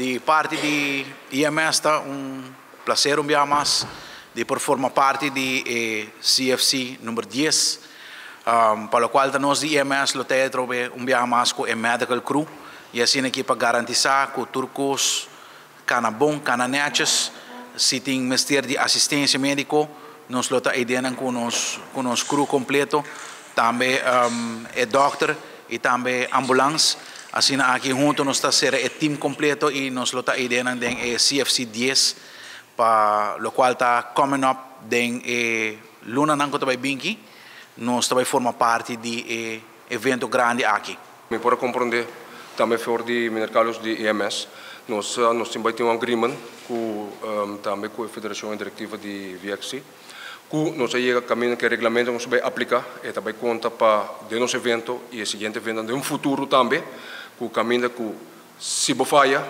de parte de IMS, está un placer un día más, de por formar parte de CFC eh, número 10, um, para lo cual nós de IMS lo tenemos un día más con el medical crew, y así en para garantizar que turcos, canabón, si si un mestre de asistencia médica, nos lo traen con com crew completo, también um, el doctor y también ambulancia, Así que aquí junto nos está ser el eh, team completo y nos lo está ideando en eh, el CFC 10, pa, lo cual está coming up en el eh, Luna Nanco Tabay Binky, nos también forma parte de eh, evento grande aquí. Me puedo comprender también por de mercados de EMS. Nos, nos temos un agreement con, um, também com a de VXC. Que nós chega camino que el reglamento nos a aplicar y también conta para de nuestro evento y el siguiente evento de un futuro también, ku caminda ku sibo faia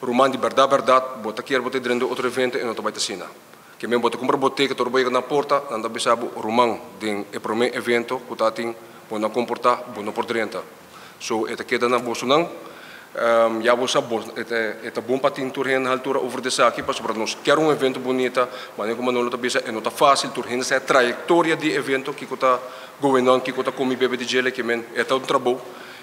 ruman di berda berdat bota kier bota drendo outro evento em outra baitasina que mesmo bota comprar bota que torboia na porta anda bisabu ruman din e prome evento ku tating na comporta na bona portrenta so eta queda na bosunan um, ehm, já vou saber, é bom para ter turhen altura over de aqui para sobrar nós quer um evento bonita, mas como não está bisa, não está fácil turhen essa trajetória de evento que está governando, que está com o bebê de gelo que men é tão trabalho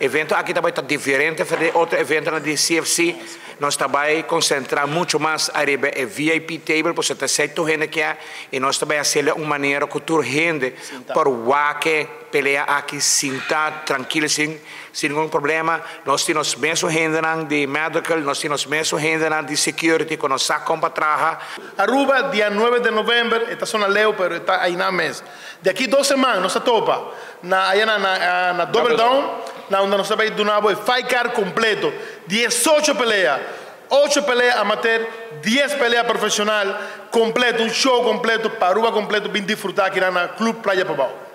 evento. Aqui também está diferente, fazer outro evento na DCFC. Nós também concentrar muito mais a VIP table, porque tem certo gente que é e nós também fazer uma maneira que toda gente, para o que pelear aqui, sentar tranquilo, sem, sem nenhum problema. Nós temos mesmo gente de medical, nós temos mesmo gente de security, que nós sacamos para trabalhar. Aruba, dia 9 de novembro, esta zona leu, pero está aí na mesa. De aqui duas semanas, nós estamos topa, na, na, na, na ah, Double Down, na onde nos habéis donado el FICAR completo, 18 peleas, 8 peleas amateur, 10 peleas profesional, completo, un show completo, paruba completo, bien disfrutar aquí en el Club Playa Papau.